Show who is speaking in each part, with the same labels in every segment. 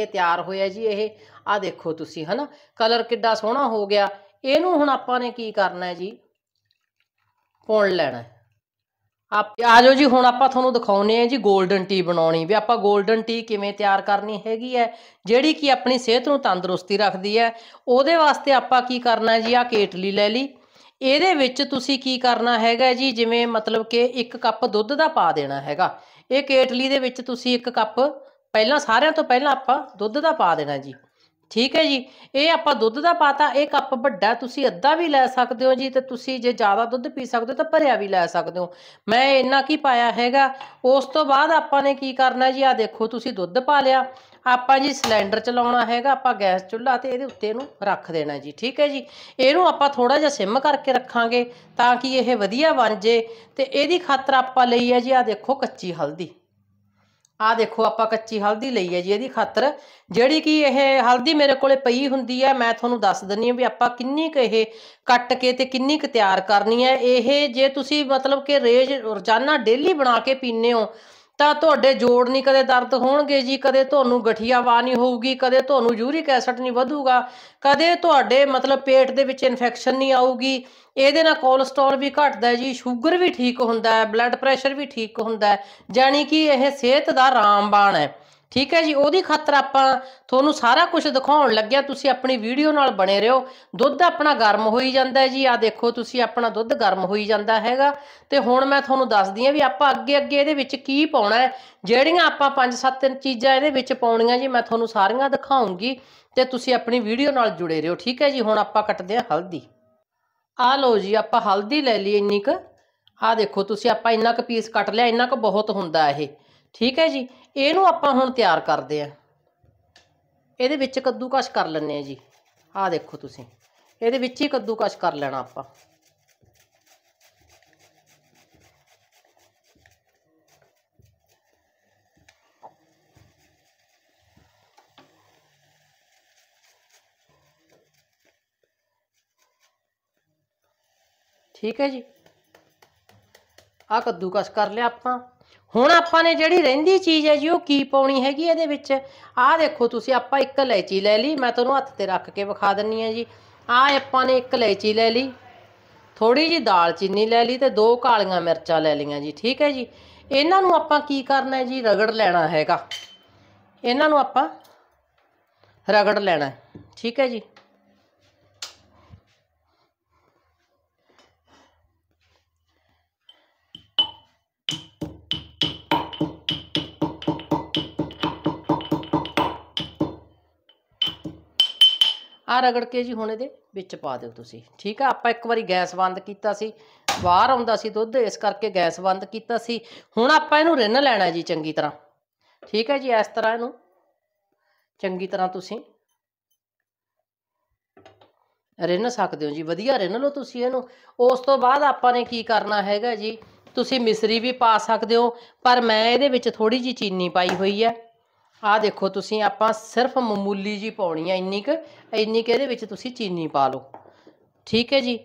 Speaker 1: ਕੇ ਤਿਆਰ ਹੋਇਆ ਜੀ ਇਹ। ਆ ਦੇਖੋ ਤੁਸੀਂ, ਹਨਾ? ਕਲਰ ਕਿੱਡਾ ਸੋਹਣਾ ਹੋ ਗਿਆ। ਇਹਨੂੰ ਹੁਣ ਆਪਾਂ ਨੇ ਕੀ ਕਰਨਾ ਹੈ ਜੀ? ਪੁਣ ਲੈਣਾ। ਆਪ ਆ ਜੀ, ਹੁਣ ਆਪਾਂ ਤੁਹਾਨੂੰ ਦਿਖਾਉਨੇ ਆ ਜੀ 골ਡਨ ਟੀ ਬਣਾਉਣੀ ਵੀ। ਆਪਾਂ 골ਡਨ ਟੀ ਕਿਵੇਂ ਤਿਆਰ ਕਰਨੀ ਹੈਗੀ ਹੈ? ਜਿਹੜੀ ਕਿ ਆਪਣੀ ਸਿਹਤ ਨੂੰ ਤੰਦਰੁਸਤੀ ਰੱਖਦੀ ਹੈ। ਉਹਦੇ ਵਾਸਤੇ ਆਪਾਂ ਕੀ ਕਰਨਾ ਜੀ? ਆ ਕੇਟਲੀ ਲੈ ਲਈ। ਇਹਦੇ ਵਿੱਚ ਤੁਸੀਂ ਕੀ ਕਰਨਾ ਹੈਗਾ ਜੀ? ਜਿਵੇਂ ਮਤਲਬ ਕਿ ਇੱਕ ਕੱਪ ਦੁੱਧ ਦਾ ਪਾ ਦੇਣਾ ਹੈਗਾ। ਇਹ ਕੇਟਲੀ ਦੇ ਵਿੱਚ ਤੁਸੀਂ ਇੱਕ ਕੱਪ ਪਹਿਲਾਂ ਸਾਰਿਆਂ ਤੋਂ ਪਹਿਲਾਂ ਆਪਾਂ ਦੁੱਧ ਦਾ ਪਾ ਦੇਣਾ ਜੀ। ਠੀਕ ਹੈ ਜੀ। ਇਹ ਆਪਾਂ ਦੁੱਧ ਦਾ ਪਾਤਾ, ਇਹ ਕੱਪ ਵੱਡਾ ਤੁਸੀਂ ਅੱਧਾ ਵੀ ਲੈ ਸਕਦੇ ਹੋ ਜੀ ਤੇ ਤੁਸੀਂ ਜੇ ਜ਼ਿਆਦਾ ਦੁੱਧ ਪੀ ਸਕਦੇ ਹੋ ਤਾਂ ਭਰਿਆ ਵੀ ਲੈ ਸਕਦੇ ਹੋ। ਮੈਂ ਇੰਨਾ ਕੀ ਪਾਇਆ ਹੈਗਾ, ਉਸ ਤੋਂ ਬਾਅਦ ਆਪਾਂ ਨੇ ਕੀ ਕਰਨਾ ਜੀ ਆ ਦੇਖੋ ਤੁਸੀਂ ਦੁੱਧ ਪਾ ਲਿਆ। ਆਪਾਂ ਜੀ ਸਿਲੰਡਰ ਚਲਾਉਣਾ ਹੈਗਾ, ਆਪਾਂ ਗੈਸ ਚੁੱਲ੍ਹਾ ਤੇ ਇਹਦੇ ਉੱਤੇ ਇਹਨੂੰ ਰੱਖ ਦੇਣਾ ਜੀ। ਠੀਕ ਹੈ ਜੀ। ਇਹਨੂੰ ਆਪਾਂ ਥੋੜਾ ਜਿਹਾ ਸਿਮ ਕਰਕੇ ਰੱਖਾਂਗੇ ਤਾਂ ਕਿ ਇਹ ਵਧੀਆ ਬਣ ਜੇ ਤੇ ਇਹਦੀ ਖਾਤਰ ਆਪਾਂ ਲਈ ਹੈ ਜੀ ਆ ਦੇਖੋ ਕੱਚੀ ਹਲਦੀ। ਆ ਦੇਖੋ ਆਪਾਂ ਕੱਚੀ ਹਲਦੀ ਲਈ ਹੈ ਜੀ ਇਹਦੀ ਖਾਤਰ। ਜਿਹੜੀ ਕਿ ਇਹ ਹਲਦੀ ਮੇਰੇ ਕੋਲੇ ਪਈ ਹੁੰਦੀ ਹੈ, ਮੈਂ ਤੁਹਾਨੂੰ ਦੱਸ ਦਿੰਨੀ ਹਾਂ ਵੀ ਆਪਾਂ ਕਿੰਨੀ ਕੁ ਇਹ ਕੱਟ ਕੇ ਤੇ ਕਿੰਨੀ ਕੁ ਤਿਆਰ ਕਰਨੀ ਹੈ। ਇਹ ਜੇ ਤੁਸੀਂ ਮਤਲਬ ਕਿ ਰੇਜ ਰੋਜ਼ਾਨਾ ਡੇਲੀ ਬਣਾ ਕੇ ਪੀਂਦੇ ਹੋ ਤਾਂ ਤੁਹਾਡੇ ਜੋੜ ਨਹੀਂ, ਕਦੇ ਦਰਦ ਹੋਣਗੇ ਜੀ, ਕਦੇ ਤੁਹਾਨੂੰ ਗਠੀਆ ਵਾ ਨਹੀਂ ਹੋਊਗੀ, ਕਦੇ ਤੁਹਾਨੂੰ ਯੂਰਿਕ ਐਸਿਡ ਨਹੀਂ ਵਧੂਗਾ, ਕਦੇ ਤੁਹਾਡੇ ਮਤਲਬ ਪੇਟ ਦੇ ਵਿੱਚ ਇਨਫੈਕਸ਼ਨ ਨਹੀਂ ਆਊਗੀ, ਇਹਦੇ ਨਾਲ ਕੋਲੇਸਟ੍ਰੋਲ ਵੀ ਘਟਦਾ ਜੀ, ਸ਼ੂਗਰ ਵੀ ਠੀਕ ਹੁੰਦਾ ਹੈ, ਬਲੱਡ ਪ੍ਰੈਸ਼ਰ ਵੀ ਠੀਕ ਹੁੰਦਾ ਹੈ, ਜਾਣੀ ਕਿ ਇਹ ਸਿਹਤ ਦਾ ਰਾਮਬਾਣ ਹੈ। ਠੀਕ ਹੈ ਜੀ, ਉਹਦੀ ਖਾਤਰ ਆਪਾਂ ਤੁਹਾਨੂੰ ਸਾਰਾ ਕੁਝ ਦਿਖਾਉਣ ਲੱਗਿਆ, ਤੁਸੀਂ ਆਪਣੀ ਵੀਡੀਓ ਨਾਲ ਬਣੇ ਰਹੋ। ਦੁੱਧ ਆਪਣਾ ਗਰਮ ਹੋਈ ਜਾਂਦਾ ਹੈ ਜੀ ਆ ਦੇਖੋ ਤੁਸੀਂ ਆਪਣਾ ਦੁੱਧ ਗਰਮ ਹੋਈ ਜਾਂਦਾ ਹੈਗਾ। ਤੇ ਹੁਣ ਮੈਂ ਤੁਹਾਨੂੰ ਦੱਸਦੀ ਹਾਂ ਵੀ ਆਪਾਂ ਅੱਗੇ ਅੱਗੇ ਇਹਦੇ ਵਿੱਚ ਕੀ ਪਾਉਣਾ ਹੈ। ਜਿਹੜੀਆਂ ਆਪਾਂ ਪੰਜ ਸੱਤ ਚੀਜ਼ਾਂ ਇਹਦੇ ਵਿੱਚ ਪਾਉਣੀਆਂ ਜੀ, ਮੈਂ ਤੁਹਾਨੂੰ ਸਾਰੀਆਂ ਦਿਖਾਉਂਗੀ ਤੇ ਤੁਸੀਂ ਆਪਣੀ ਵੀਡੀਓ ਨਾਲ ਜੁੜੇ ਰਹੋ। ਠੀਕ ਹੈ ਜੀ, ਹੁਣ ਆਪਾਂ ਕੱਟਦੇ ਹਾਂ ਹਲਦੀ। ਆ ਲਓ ਜੀ, ਆਪਾਂ ਹਲਦੀ ਲੈ ਲਈ ਇੰਨੀ ਕੁ। ਆ ਦੇਖੋ ਤੁਸੀਂ, ਆਪਾਂ ਇੰਨਾ ਕੁ ਪੀਸ ਕੱਟ ਲਿਆ, ਇੰਨਾ ਕੁ ਬਹੁਤ ਹੁੰਦਾ ਇਹ। ਠੀਕ ਹੈ ਜੀ, ਇਹਨੂੰ ਆਪਾਂ ਹੁਣ ਤਿਆਰ ਕਰਦੇ ਆ ਇਹਦੇ ਵਿੱਚ ਕੱਦੂਕਸ਼ ਕਰ ਲੈਣੇ ਆ ਜੀ। ਆਹ ਦੇਖੋ ਤੁਸੀਂ, ਇਹਦੇ ਵਿੱਚ ਹੀ ਕੱਦੂਕਸ਼ ਕਰ ਲੈਣਾ ਆਪਾਂ। ਠੀਕ ਹੈ ਜੀ। ਆ ਕੱਦੂਕਸ ਕਰ ਲਿਆ ਆਪਾਂ। ਹੁਣ ਆਪਾਂ ਨੇ ਜਿਹੜੀ ਰਹਿੰਦੀ ਚੀਜ਼ ਹੈ ਜੀ, ਉਹ ਕੀ ਪਾਉਣੀ ਹੈਗੀ ਇਹਦੇ ਵਿੱਚ? ਆਹ ਦੇਖੋ ਤੁਸੀਂ, ਆਪਾਂ ਇੱਕ ਇਲਾਇਚੀ ਲੈ ਲਈ, ਮੈਂ ਤੁਹਾਨੂੰ ਹੱਥ ਤੇ ਰੱਖ ਕੇ ਵਿਖਾ ਦਿੰਨੀ ਆ ਜੀ। ਆਹ ਆਪਾਂ ਨੇ ਇੱਕ ਇਲਾਇਚੀ ਲੈ ਲਈ ਥੋੜੀ ਜੀ ਦਾਲਚੀਨੀ ਲੈ ਲਈ ਤੇ ਦੋ ਕਾਲੀਆਂ ਮਿਰਚਾਂ ਲੈ ਲਈਆਂ ਜੀ, ਠੀਕ ਹੈ ਜੀ? ਇਹਨਾਂ ਨੂੰ ਆਪਾਂ ਕੀ ਕਰਨਾ ਹੈ ਜੀ? ਰਗੜ ਲੈਣਾ ਹੈਗਾ। ਇਹਨਾਂ ਨੂੰ ਆਪਾਂ ਰਗੜ ਲੈਣਾ ਠੀਕ ਹੈ ਜੀ? ਆ ਰਗੜ ਕੇ ਜੀ ਹੁਣ ਇਹਦੇ ਵਿੱਚ ਪਾ ਦਿਓ ਤੁਸੀਂ। ਠੀਕ ਆ? ਆਪਾਂ ਇੱਕ ਵਾਰੀ ਗੈਸ ਬੰਦ ਕੀਤਾ ਸੀ। ਬਾਹਰ ਆਉਂਦਾ ਸੀ ਦੁੱਧ, ਇਸ ਕਰਕੇ ਗੈਸ ਬੰਦ ਕੀਤਾ ਸੀ। ਹੁਣ ਆਪਾਂ ਇਹਨੂੰ ਰਿੰਨ ਲੈਣਾ ਜੀ ਚੰਗੀ ਤਰ੍ਹਾਂ। ਠੀਕ ਹੈ ਜੀ? ਇਸ ਤਰ੍ਹਾਂ ਇਹਨੂੰ ਚੰਗੀ ਤਰ੍ਹਾਂ ਤੁਸੀਂ ਰਿੰਨ ਸਕਦੇ ਹੋ ਜੀ। ਵਧੀਆ ਰਿੰਨ ਲਓ ਤੁਸੀਂ ਇਹਨੂੰ। ਉਸ ਤੋਂ ਬਾਅਦ ਆਪਾਂ ਨੇ ਕੀ ਕਰਨਾ ਹੈਗਾ ਜੀ? ਤੁਸੀਂ ਮਿਸਰੀ ਵੀ ਪਾ ਸਕਦੇ ਹੋ, ਪਰ ਮੈਂ ਇਹਦੇ ਵਿੱਚ ਥੋੜੀ ਜੀ ਚੀਨੀ ਪਾਈ ਹੋਈ ਹੈ। ਆਹ ਦੇਖੋ ਤੁਸੀਂ, ਆਪਾਂ ਸਿਰਫ ਮਾਮੂਲੀ ਜੀ ਪਾਉਣੀ ਆ ਇੰਨੀ ਕੁ ਇੰਨੀ ਕੁ ਇਹਦੇ ਵਿੱਚ ਤੁਸੀਂ ਚੀਨੀ ਪਾ ਲਓ। ਠੀਕ ਹੈ ਜੀ?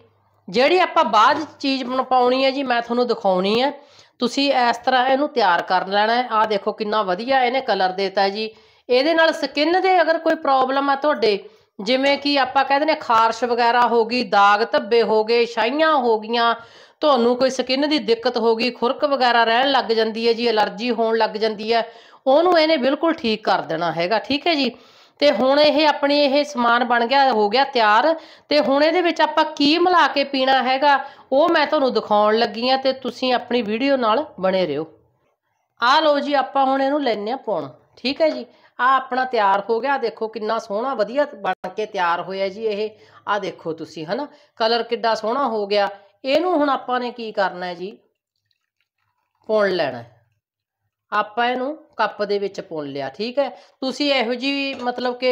Speaker 1: ਜਿਹੜੀ ਆਪਾਂ ਬਾਅਦ 'ਚ ਚੀਜ਼ ਪਾਉਣੀ ਹੈ ਜੀ, ਮੈਂ ਤੁਹਾਨੂੰ ਦਿਖਾਉਣੀ ਹੈ ਤੁਸੀਂ ਇਸ ਤਰ੍ਹਾਂ ਇਹਨੂੰ ਤਿਆਰ ਕਰ ਲੈਣਾ ਹੈ। ਆਹ ਦੇਖੋ ਕਿੰਨਾ ਵਧੀਆ ਇਹਨੇ ਕਲਰ ਦੇਤਾ ਜੀ। ਇਹਦੇ ਨਾਲ ਸਕਿਨ ਦੇ ਅਗਰ ਕੋਈ ਪ੍ਰੋਬਲਮ ਆ ਤੁਹਾਡੇ, ਜਿਵੇਂ ਕਿ ਆਪਾਂ ਕਹਿੰਦੇ ਨੇ ਖਾਰਸ਼ ਵਗੈਰਾ ਹੋ ਗਈ, ਦਾਗ ਧੱਬੇ ਹੋ ਗਏ, ਛਾਈਆਂ ਹੋ ਗਈਆਂ ਤੁਹਾਨੂੰ ਕੋਈ ਸਕਿਨ ਦੀ ਦਿੱਕਤ ਹੋ ਗਈ, ਖੁਰਕ ਵਗੈਰਾ ਰਹਿਣ ਲੱਗ ਜਾਂਦੀ ਹੈ ਜੀ ਅਲਰਜੀ ਹੋਣ ਲੱਗ ਜਾਂਦੀ ਹੈ, ਉਹਨੂੰ ਇਹਨੇ ਬਿਲਕੁਲ ਠੀਕ ਕਰ ਦੇਣਾ ਹੈਗਾ, ਠੀਕ ਹੈ ਜੀ। ਤੇ ਹੁਣ ਇਹ ਆਪਣੀ ਇਹ ਸਮਾਨ ਬਣ ਗਿਆ, ਹੋ ਗਿਆ ਤਿਆਰ, ਤੇ ਹੁਣ ਇਹਦੇ ਵਿੱਚ ਆਪਾਂ ਕੀ ਮਿਲਾ ਕੇ ਪੀਣਾ ਹੈਗਾ, ਉਹ ਮੈਂ ਤੁਹਾਨੂੰ ਦਿਖਾਉਣ ਲੱਗੀ ਆ ਤੇ ਤੁਸੀਂ ਆਪਣੀ ਵੀਡੀਓ ਨਾਲ ਬਣੇ ਰਹੋ। ਆ ਲਓ ਜੀ, ਆਪਾਂ ਹੁਣ ਇਹਨੂੰ ਲੈਣੇ ਆ ਪਾਉਣ ਠੀਕ ਹੈ ਜੀ। ਆ ਆਪਣਾ ਤਿਆਰ ਹੋ ਗਿਆ ਦੇਖੋ ਕਿੰਨਾ ਸੋਹਣਾ, ਵਧੀਆ ਬਣ ਕੇ ਤਿਆਰ ਹੋਇਆ ਜੀ ਇਹ। ਆ ਦੇਖੋ ਤੁਸੀਂ, ਹਨਾ। ਕਲਰ ਕਿੱਡਾ ਸੋਹਣਾ ਹੋ ਗਿਆ। ਇਹਨੂੰ ਹੁਣ ਆਪਾਂ ਨੇ ਕੀ ਕਰਨਾ ਹੈ ਜੀ? ਪੁਣ ਲੈਣਾ ਆਪਾਂ ਇਹਨੂੰ ਕੱਪ ਦੇ ਵਿੱਚ ਪੁਣ ਲਿਆ, ਠੀਕ ਹੈ? ਤੁਸੀਂ ਇਹੋ ਜੀ ਮਤਲਬ ਕਿ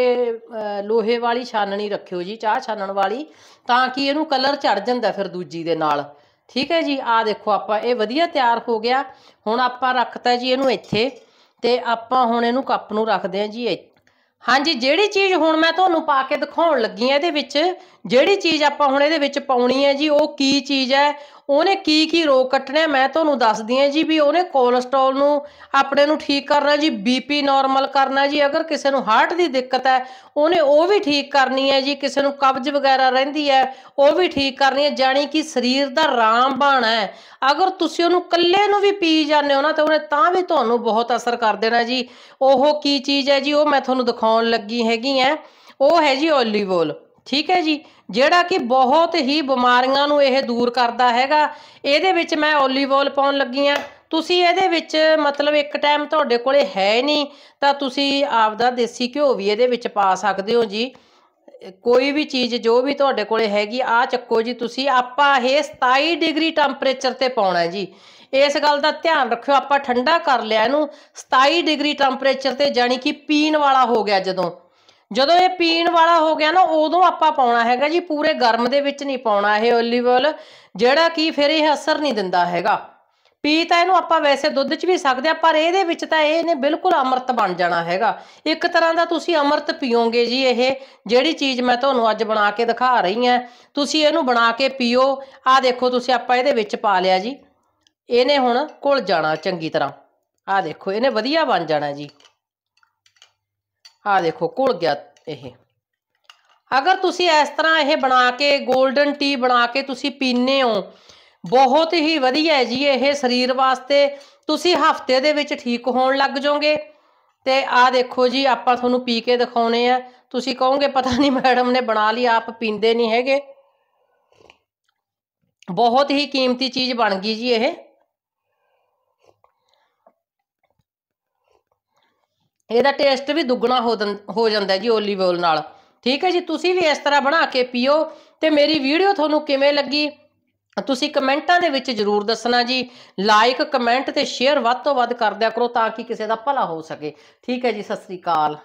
Speaker 1: ਲੋਹੇ ਵਾਲੀ ਛਾਨਣੀ ਰੱਖਿਓ ਜੀ, ਚਾਹ ਛਾਨਣ ਵਾਲੀ, ਤਾਂ ਕਿ ਇਹਨੂੰ ਕਲਰ ਚੜ ਜਾਂਦਾ ਫਿਰ ਦੂਜੀ ਦੇ ਨਾਲ। ਠੀਕ ਹੈ ਜੀ? ਆ ਦੇਖੋ ਆਪਾਂ, ਇਹ ਵਧੀਆ ਤਿਆਰ ਹੋ ਗਿਆ। ਹੁਣ ਆਪਾਂ ਰੱਖਤਾ ਜੀ ਇਹਨੂੰ ਇੱਥੇ, ਤੇ ਆਪਾਂ ਹੁਣ ਇਹਨੂੰ ਕੱਪ ਨੂੰ ਰੱਖਦੇ ਹਾਂ ਜੀ ਹਾਂਜੀ, ਜਿਹੜੀ ਚੀਜ਼ ਹੁਣ ਮੈਂ ਤੁਹਾਨੂੰ ਪਾ ਕੇ ਦਿਖਾਉਣ ਲੱਗੀ ਆ ਇਹਦੇ ਵਿੱਚ ਜਿਹੜੀ ਚੀਜ਼ ਆਪਾਂ ਹੁਣ ਇਹਦੇ ਵਿੱਚ ਪਾਉਣੀ ਹੈ ਜੀ, ਉਹ ਕੀ ਚੀਜ਼ ਹੈ? ਉਹਨੇ ਕੀ ਕੀ ਰੋਗ ਕੱਟਣੇ ਮੈਂ ਤੁਹਾਨੂੰ ਦੱਸਦੀ ਹਾਂ ਜੀ ਵੀ ਉਹਨੇ ਕੋਲੇਸਟ੍ਰੋਲ ਨੂੰ ਆਪਣੇ ਨੂੰ ਠੀਕ ਕਰਨਾ ਜੀ ਬੀਪੀ ਨਾਰਮਲ ਕਰਨਾ ਜੀ। ਅਗਰ ਕਿਸੇ ਨੂੰ ਹਾਰਟ ਦੀ ਦਿੱਕਤ ਹੈ, ਉਹਨੇ ਉਹ ਵੀ ਠੀਕ ਕਰਨੀ ਹੈ ਜੀ। ਕਿਸੇ ਨੂੰ ਕਬਜ਼ ਵਗੈਰਾ ਰਹਿੰਦੀ ਹੈ, ਉਹ ਵੀ ਠੀਕ ਕਰਨੀ ਹੈ। ਜਾਣੀ ਕਿ ਸਰੀਰ ਦਾ ਰਾਮਬਾਣ ਹੈ। ਅਗਰ ਤੁਸੀਂ ਉਹਨੂੰ ਇਕੱਲੇ ਨੂੰ ਵੀ ਪੀ ਜਾਂਦੇ ਹੋ ਨਾ, ਤਾਂ ਉਹਨੇ ਤਾਂ ਵੀ ਤੁਹਾਨੂੰ ਬਹੁਤ ਅਸਰ ਕਰ ਦੇਣਾ ਜੀ। ਉਹ ਕੀ ਚੀਜ਼ ਹੈ ਜੀ, ਉਹ ਮੈਂ ਤੁਹਾਨੂੰ ਦਿਖਾਉਣ ਲੱਗੀ ਹੈਗੀ ਹੈ। ਉਹ ਹੈ ਜੀ ਓਲੀਵ ਆਇਲ ਠੀਕ ਹੈ ਜੀ, ਜਿਹੜਾ ਕਿ ਬਹੁਤ ਹੀ ਬਿਮਾਰੀਆਂ ਨੂੰ ਇਹ ਦੂਰ ਕਰਦਾ ਹੈਗਾ। ਇਹਦੇ ਵਿੱਚ ਮੈਂ ਓਲੀਵ ਆਇਲ ਪਾਉਣ ਲੱਗੀ ਆ ਤੁਸੀਂ ਇਹਦੇ ਵਿੱਚ ਮਤਲਬ ਇੱਕ ਟਾਈਮ ਤੁਹਾਡੇ ਕੋਲੇ ਹੈ ਨਹੀਂ, ਤਾਂ ਤੁਸੀਂ ਆਪਦਾ ਦੇਸੀ ਘਿਓ ਵੀ ਇਹਦੇ ਵਿੱਚ ਪਾ ਸਕਦੇ ਹੋ ਜੀ। ਕੋਈ ਵੀ ਚੀਜ਼ ਜੋ ਵੀ ਤੁਹਾਡੇ ਕੋਲੇ ਹੈਗੀ ਆ ਚੱਕੋ ਜੀ ਤੁਸੀਂ, ਆਪਾਂ ਇਹ 27 ਡਿਗਰੀ ਟੈਂਪਰੇਚਰ ਤੇ ਪਾਉਣਾ ਜੀ। ਇਸ ਗੱਲ ਦਾ ਧਿਆਨ ਰੱਖਿਓ, ਆਪਾਂ ਠੰਡਾ ਕਰ ਲਿਆ ਇਹਨੂੰ। 27 ਡਿਗਰੀ ਟੈਂਪਰੇਚਰ ਤੇ ਜਾਨੀ ਕਿ ਪੀਣ ਵਾਲਾ ਹੋ ਗਿਆ ਜਦੋਂ। ਜਦੋਂ ਇਹ ਪੀਣ ਵਾਲਾ ਹੋ ਗਿਆ ਨਾ, ਉਦੋਂ ਆਪਾਂ ਪਾਉਣਾ ਹੈਗਾ ਜੀ, ਪੂਰੇ ਗਰਮ ਦੇ ਵਿੱਚ ਨਹੀਂ ਪਾਉਣਾ ਇਹ ਓਲੀਵ ਆਇਲ ਜਿਹੜਾ ਕਿ ਫਿਰ ਇਹ ਅਸਰ ਨਹੀਂ ਦਿੰਦਾ ਹੈਗਾ। ਪੀ ਤਾਂ ਇਹਨੂੰ ਆਪਾਂ ਵੈਸੇ ਦੁੱਧ 'ਚ ਵੀ ਸਕਦੇ ਆ ਪਰ ਇਹਦੇ ਵਿੱਚ ਤਾਂ ਇਹਨੇ ਬਿਲਕੁਲ ਅੰਮ੍ਰਿਤ ਬਣ ਜਾਣਾ ਹੈਗਾ। ਇੱਕ ਤਰ੍ਹਾਂ ਦਾ ਤੁਸੀਂ ਅੰਮ੍ਰਿਤ ਪੀਓਗੇ ਜੀ ਇਹ, ਜਿਹੜੀ ਚੀਜ਼ ਮੈਂ ਤੁਹਾਨੂੰ ਅੱਜ ਬਣਾ ਕੇ ਦਿਖਾ ਰਹੀ ਹਾਂ। ਤੁਸੀਂ ਇਹਨੂੰ ਬਣਾ ਕੇ ਪੀਓ। ਆ ਦੇਖੋ ਤੁਸੀਂ ਆਪਾਂ ਇਹਦੇ ਵਿੱਚ ਪਾ ਲਿਆ ਜੀ। ਇਹਨੇ ਹੁਣ ਘੁਲ ਜਾਣਾ ਚੰਗੀ ਤਰ੍ਹਾਂ। ਆ ਦੇਖੋ, ਇਹਨੇ ਵਧੀਆ ਬਣ ਜਾਣਾ ਜੀ। ਆ ਦੇਖੋ, ਘੁਲ ਗਿਆ ਇਹ। ਅਗਰ ਤੁਸੀਂ ਇਸ ਤਰ੍ਹਾਂ ਇਹ ਬਣਾ ਕੇ 골ਡਨ ਟੀ ਬਣਾ ਕੇ ਤੁਸੀਂ ਪੀਨੇ ਹੋ, ਬਹੁਤ ਹੀ ਵਧੀਆ ਹੈ ਜੀ ਇਹ ਸਰੀਰ ਵਾਸਤੇ। ਤੁਸੀਂ ਹਫ਼ਤੇ ਦੇ ਵਿੱਚ ਠੀਕ ਹੋਣ ਲੱਗ ਜਾਓਗੇ। ਤੇ ਆ ਦੇਖੋ ਜੀ, ਆਪਾਂ ਤੁਹਾਨੂੰ ਪੀ ਕੇ ਦਿਖਾਉਨੇ ਆ। ਤੁਸੀਂ ਕਹੋਗੇ, ਪਤਾ ਨਹੀਂ ਮੈਡਮ ਨੇ ਬਣਾ ਲਈ, ਆਪ ਪੀਂਦੇ ਨਹੀਂ ਹੈਗੇ। ਬਹੁਤ ਹੀ ਕੀਮਤੀ ਚੀਜ਼ ਬਣ ਗਈ ਜੀ ਇਹ। ਇਹਦਾ ਟੇਸਟ ਵੀ ਦੁੱਗਣਾ ਹੋ ਦੰ- ਹੋ ਜਾਂਦਾ ਜੀ ਓਲੀਵ ਆਇਲ ਨਾਲ। ਠੀਕ ਹੈ ਜੀ? ਤੁਸੀਂ ਵੀ ਇਸ ਤਰ੍ਹਾਂ ਬਣਾ ਕੇ ਪੀਓ ਤੇ ਮੇਰੀ ਵੀਡੀਓ ਤੁਹਾਨੂੰ ਕਿਵੇਂ ਲੱਗੀ? ਤੁਸੀਂ ਕਮੈਂਟਾਂ ਦੇ ਵਿੱਚ ਜਰੂਰ ਦੱਸਣਾ ਜੀ। ਲਾਈਕ ਕਮੈਂਟ ਤੇ ਸ਼ੇਅਰ ਵੱਧ ਤੋਂ ਵੱਧ ਕਰ ਦਿਆ ਕਰੋ ਤਾਂ ਕਿ ਕਿਸੇ ਦਾ ਭਲਾ ਹੋ ਸਕੇ। ਠੀਕ ਹੈ ਜੀ? ਸਤਿ ਸ੍ਰੀ ਅਕਾਲ।